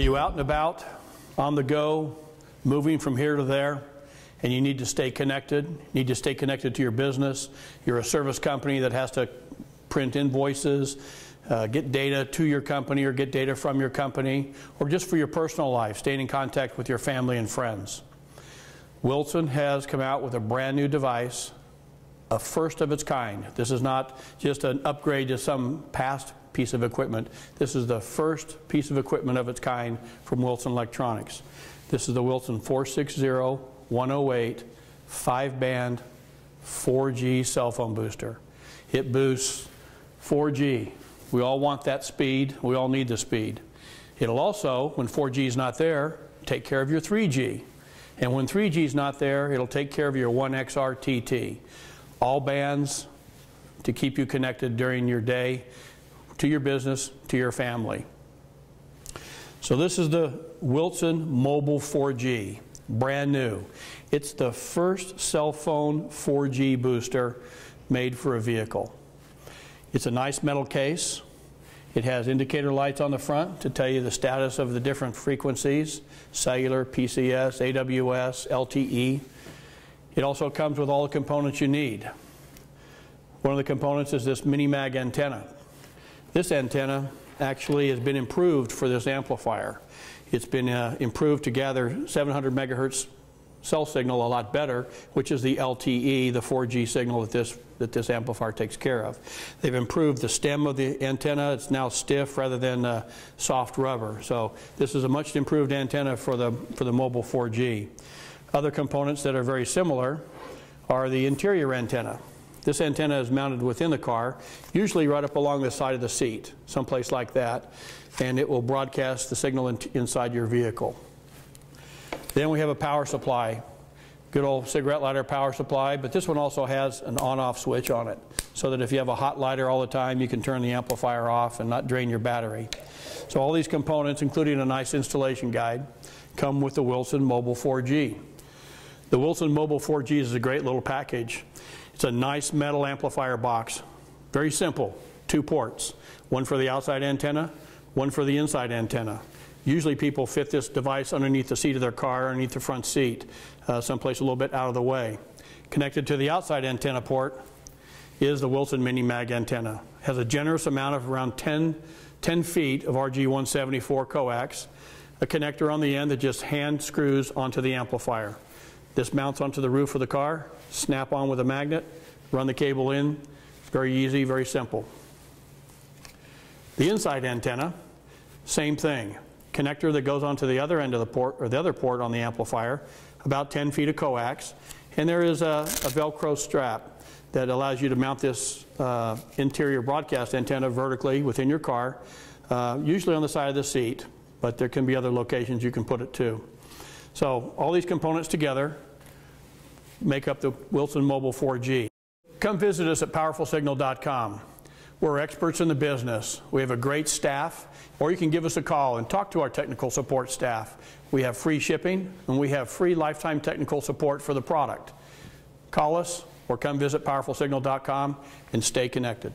Are you out and about, on the go, moving from here to there, and you need to stay connected? You need to stay connected to your business. You're a service company that has to print invoices, uh, get data to your company or get data from your company, or just for your personal life, staying in contact with your family and friends. Wilson has come out with a brand new device, a first of its kind. This is not just an upgrade to some past piece of equipment. This is the first piece of equipment of its kind from Wilson Electronics. This is the Wilson 460-108 5-band 4G cell phone booster. It boosts 4G. We all want that speed. We all need the speed. It'll also, when 4G is not there, take care of your 3G. And when 3G is not there, it'll take care of your 1xRTT. All bands to keep you connected during your day to your business, to your family. So this is the Wilson Mobile 4G, brand new. It's the first cell phone 4G booster made for a vehicle. It's a nice metal case. It has indicator lights on the front to tell you the status of the different frequencies, cellular, PCS, AWS, LTE. It also comes with all the components you need. One of the components is this mini mag antenna. This antenna actually has been improved for this amplifier. It's been uh, improved to gather 700 megahertz cell signal a lot better, which is the LTE, the 4G signal that this, that this amplifier takes care of. They've improved the stem of the antenna. It's now stiff rather than uh, soft rubber. So this is a much improved antenna for the, for the mobile 4G. Other components that are very similar are the interior antenna. This antenna is mounted within the car, usually right up along the side of the seat, someplace like that, and it will broadcast the signal in inside your vehicle. Then we have a power supply, good old cigarette lighter power supply, but this one also has an on-off switch on it, so that if you have a hot lighter all the time, you can turn the amplifier off and not drain your battery. So all these components, including a nice installation guide, come with the Wilson Mobile 4G. The Wilson Mobile 4G is a great little package. It's a nice metal amplifier box. Very simple, two ports. One for the outside antenna, one for the inside antenna. Usually people fit this device underneath the seat of their car, underneath the front seat, uh, someplace a little bit out of the way. Connected to the outside antenna port is the Wilson Mini Mag antenna. It has a generous amount of around 10, 10 feet of RG174 coax, a connector on the end that just hand screws onto the amplifier. This mounts onto the roof of the car, snap on with a magnet, run the cable in. Very easy, very simple. The inside antenna, same thing. Connector that goes onto the other end of the port, or the other port on the amplifier, about 10 feet of coax. And there is a, a Velcro strap that allows you to mount this uh, interior broadcast antenna vertically within your car, uh, usually on the side of the seat, but there can be other locations you can put it to. So all these components together make up the Wilson Mobile 4G. Come visit us at powerfulsignal.com. We're experts in the business. We have a great staff, or you can give us a call and talk to our technical support staff. We have free shipping, and we have free lifetime technical support for the product. Call us or come visit powerfulsignal.com and stay connected.